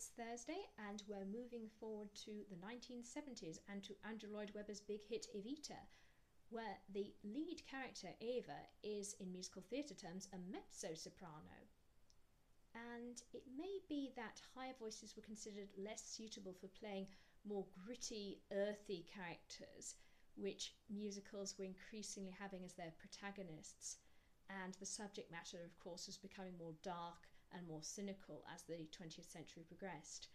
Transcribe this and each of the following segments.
It's Thursday, and we're moving forward to the 1970s and to Andrew Lloyd Webber's big hit Evita, where the lead character, Eva, is, in musical theatre terms, a mezzo soprano. And it may be that higher voices were considered less suitable for playing more gritty, earthy characters, which musicals were increasingly having as their protagonists. And the subject matter, of course, was becoming more dark and more cynical as the 20th century progressed.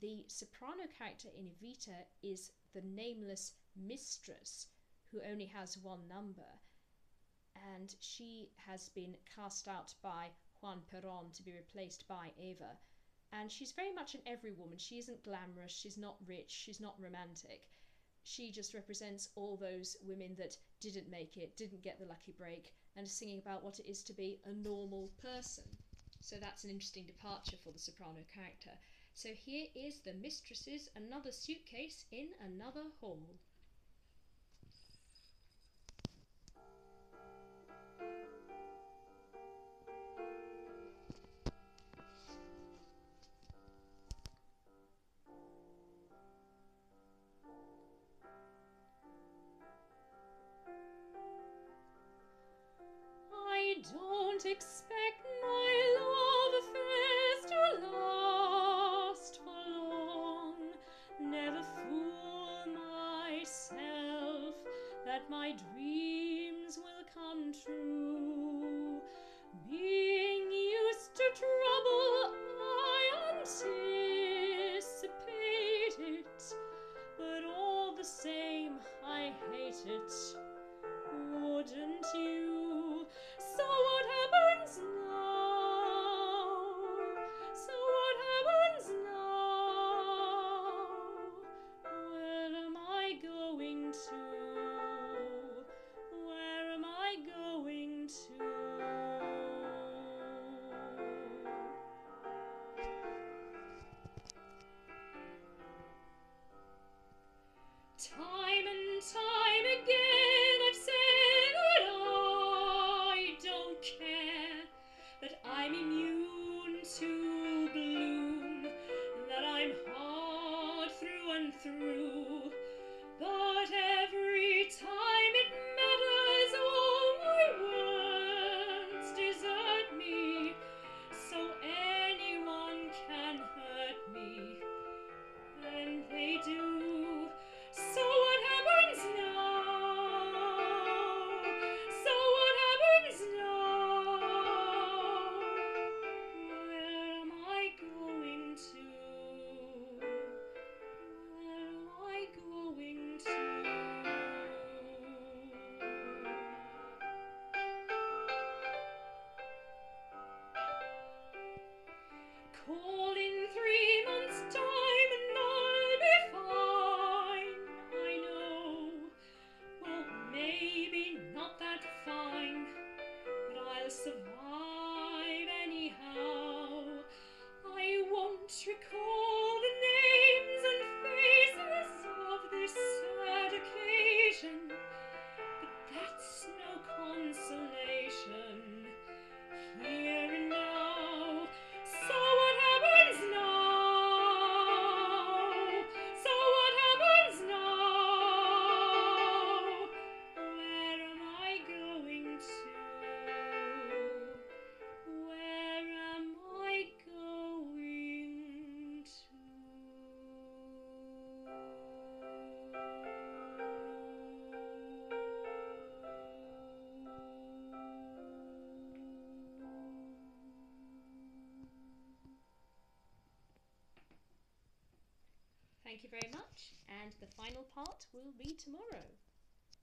The soprano character in Evita is the nameless mistress who only has one number, and she has been cast out by Juan Perón to be replaced by Eva. And she's very much an every woman. She isn't glamorous, she's not rich, she's not romantic. She just represents all those women that didn't make it, didn't get the lucky break, and singing about what it is to be a normal person. So that's an interesting departure for the soprano character. So here is the mistress's another suitcase in another hall. I'm in time again I've said it all I don't care that I'm immune to but Thank you very much, and the final part will be tomorrow.